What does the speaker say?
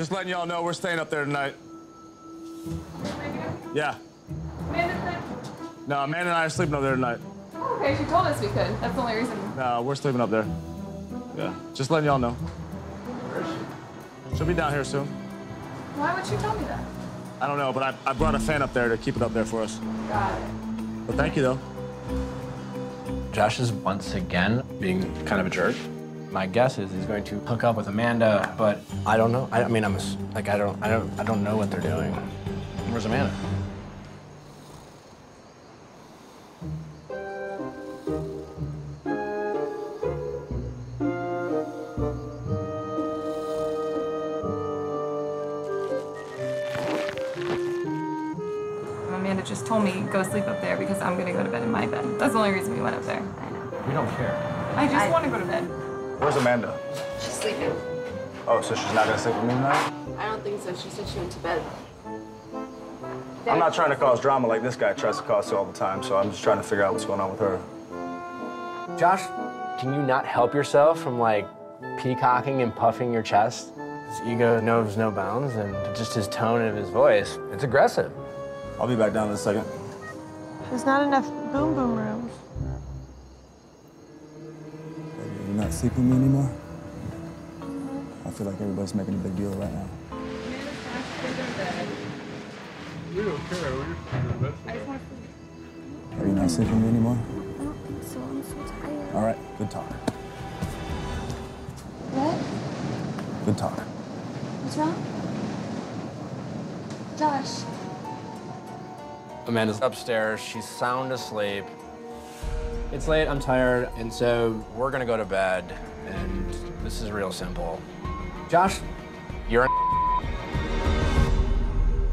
Just letting y'all know we're staying up there tonight. Yeah. No, Amanda and I are sleeping up there tonight. Oh, okay, she told us we could. That's the only reason. No, we're sleeping up there. Yeah. Just letting y'all know. Where is She'll be down here soon. Why would she tell me that? I don't know, but I, I brought a fan up there to keep it up there for us. Got it. But thank you, though. Josh is once again being kind of a jerk. My guess is he's going to hook up with Amanda, but I don't know. I, I mean, I'm a s like I don't, I don't, I don't know what they're doing. Where's Amanda? Amanda just told me go sleep up there because I'm gonna go to bed in my bed. That's the only reason we went up there. I know. We don't care. I just want to go to bed. Where's Amanda? She's sleeping. Oh, so she's not gonna sleep with me tonight? I don't think so. She said she went to bed. I'm not trying to cause drama like this guy tries to cause all the time, so I'm just trying to figure out what's going on with her. Josh, can you not help yourself from like peacocking and puffing your chest? His ego knows no bounds, and just his tone of his voice, it's aggressive. I'll be back down in a second. There's not enough boom boom rooms. Not sleeping with me anymore? I feel like everybody's making a big deal right now. We don't care. We're just the best. I just want to. Are you not sleeping with me anymore? I don't think so. I'm so tired. All right, good talk. What? Good talk. What's wrong? Josh. Amanda's upstairs. She's sound asleep. It's late. I'm tired, and so we're gonna go to bed. And this is real simple. Josh, you're. A